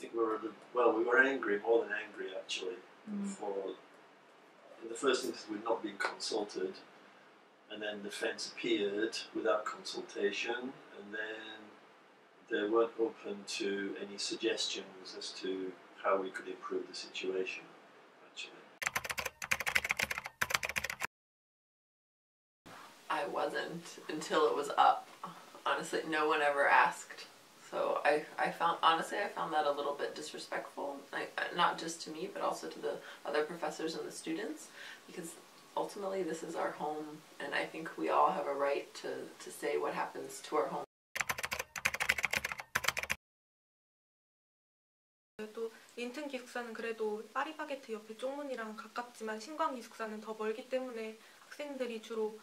think we were well, we were angry, more than angry actually, mm. for in the first instance we'd not been consulted, and then the fence appeared without consultation, and then they weren't open to any suggestions as to how we could improve the situation. Actually, I wasn't until it was up. Honestly, no one ever asked. So I, I found honestly I found that a little bit disrespectful, like not just to me but also to the other professors and the students, because ultimately this is our home, and I think we all have a right to to say what happens to our home. 또 인튼 기숙사는 그래도 파리바게트 옆에 쪽문이랑 가깝지만 신광 기숙사는 더 멀기 때문에 학생들이 주로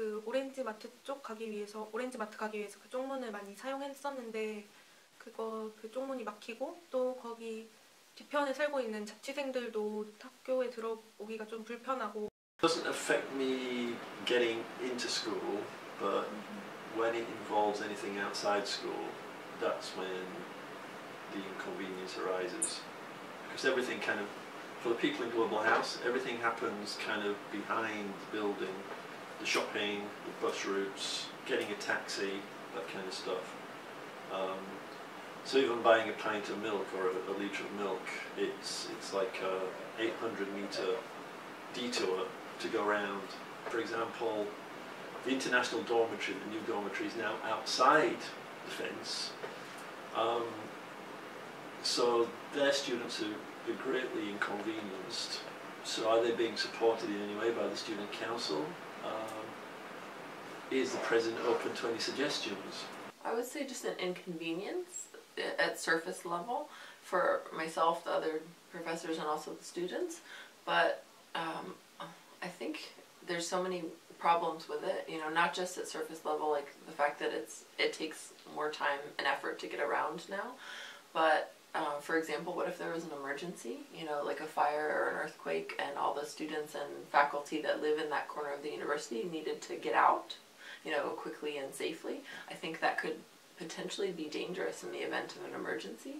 그 오렌지 마트 쪽 가기 위해서 오렌지 마트 가기 위해서 그 쪽문을 많이 사용했었는데 그거 그 쪽문이 막히고 또 거기 뒤편에 살고 있는 자취생들도 학교에 들어오기가 좀 불편하고 doesn't affect me getting into school, but when it involves anything outside school, that's when the inconvenience arises. Because everything kind of, for the people in Global House, everything happens kind of behind the building, the shopping, the bus routes, getting a taxi, that kind of stuff. Um, so even buying a pint of milk or a, a litre of milk, it's it's like a 800 metre detour to go around. For example, the international dormitory, the new dormitory, is now outside the fence. Um, so their students are, are greatly inconvenienced. So are they being supported in any way by the student council? Um, is the president open to any suggestions? I would say just an inconvenience at surface level for myself, the other professors, and also the students. But um, I think there's so many problems with it. You know, not just at surface level, like the fact that it's it takes more time and effort to get around now, but uh, for example, what if there was an emergency, you know, like a fire or an earthquake, and all the students and faculty that live in that corner of the university needed to get out, you know, quickly and safely? I think that could potentially be dangerous in the event of an emergency.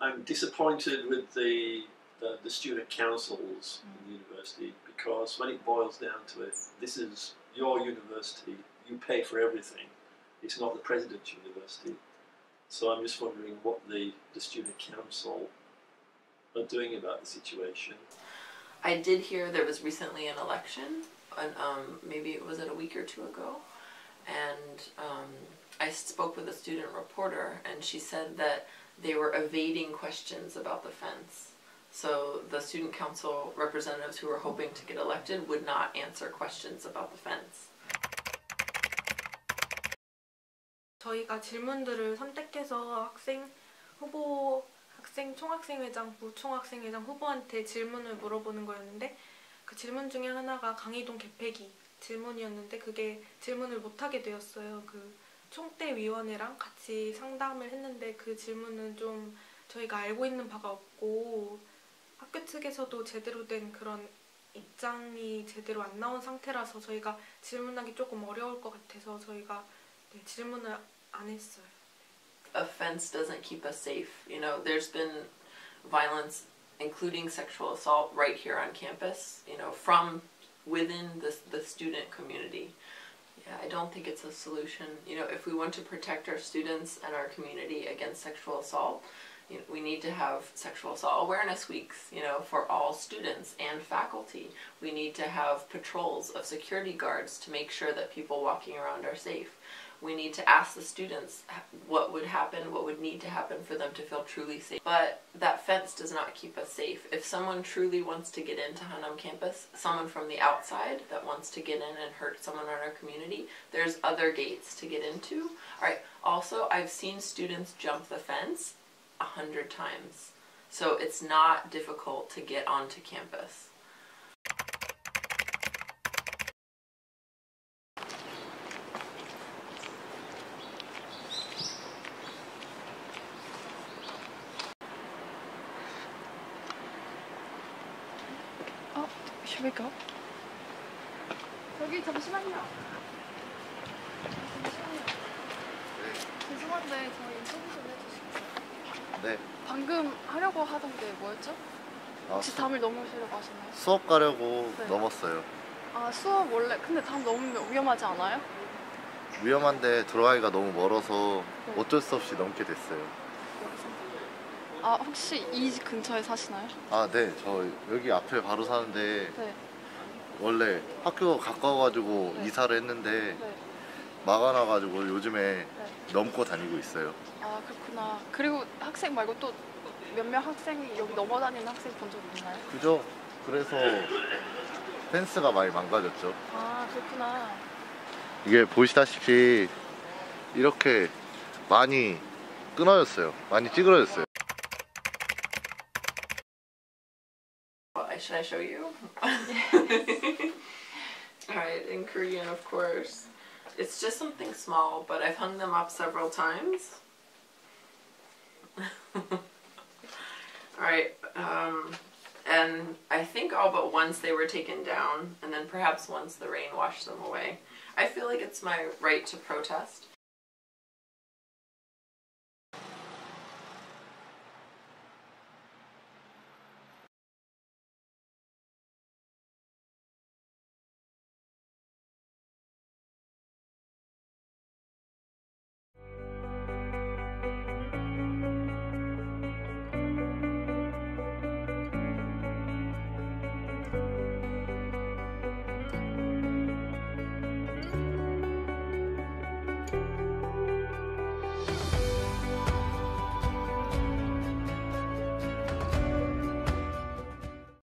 I'm disappointed with the, the, the student councils in the university because when it boils down to it, this is your university. You pay for everything. It's not the president's university. So I'm just wondering what the, the student council are doing about the situation. I did hear there was recently an election, and um, maybe it was it a week or two ago, and um, I spoke with a student reporter, and she said that they were evading questions about the fence. So the student council representatives who were hoping to get elected would not answer questions about the fence. 저희가 질문들을 선택해서 학생 후보 학생 총학생회장 부총학생회장 후보한테 질문을 물어보는 거였는데 그 질문 중에 하나가 강의동 개폐기 질문이었는데 그게 질문을 못 하게 되었어요. 그 총대 위원회랑 같이 상담을 했는데 그 질문은 좀 저희가 알고 있는 바가 없고 학교 측에서도 제대로 된 그런 입장이 제대로 안 나온 상태라서 저희가 질문하기 조금 어려울 것 같아서 저희가 네, 질문을 안 했어요. a fence doesn't keep us safe. You know, there's been violence, including sexual assault, right here on campus. You know, from within the the student community. Yeah, I don't think it's a solution. You know, if we want to protect our students and our community against sexual assault, you know, we need to have sexual assault awareness weeks. You know, for all students and faculty. We need to have patrols of security guards to make sure that people walking around are safe we need to ask the students what would happen, what would need to happen for them to feel truly safe. But that fence does not keep us safe. If someone truly wants to get into Hannam campus, someone from the outside that wants to get in and hurt someone in our community, there's other gates to get into. All right. Also, I've seen students jump the fence a hundred times. So it's not difficult to get onto campus. 어, should we go? 여기 잠시만요. 잠시만요. 네, 저 인터뷰 좀 해주시겠어요? 네. 방금 하려고 하던 게 뭐였죠? 아, 혹시 수, 담을 넘으시려고 하셨나요? 수업 가려고 네. 넘었어요. 아, 수업 원래 근데 담 넘으면 위험하지 않아요? 위험한데 들어가기가 너무 멀어서 네. 어쩔 수 없이 넘게 됐어요. 아, 혹시 이 집 근처에 사시나요? 아, 네. 저 여기 앞에 바로 사는데 네. 원래 학교가 가까워가지고 네. 이사를 했는데 네. 막아놔가지고 요즘에 네. 넘고 다니고 있어요. 아, 그렇구나. 그리고 학생 말고 또 몇몇 학생이 여기 넘어다니는 학생 본 적 있나요? 그죠? 그래서 펜스가 많이 망가졌죠. 아, 그렇구나. 이게 보시다시피 이렇게 많이 끊어졌어요. 많이 찌그러졌어요. Should I show you? Alright, in Korean, of course. It's just something small, but I've hung them up several times. Alright, um, and I think all but once they were taken down, and then perhaps once the rain washed them away. I feel like it's my right to protest,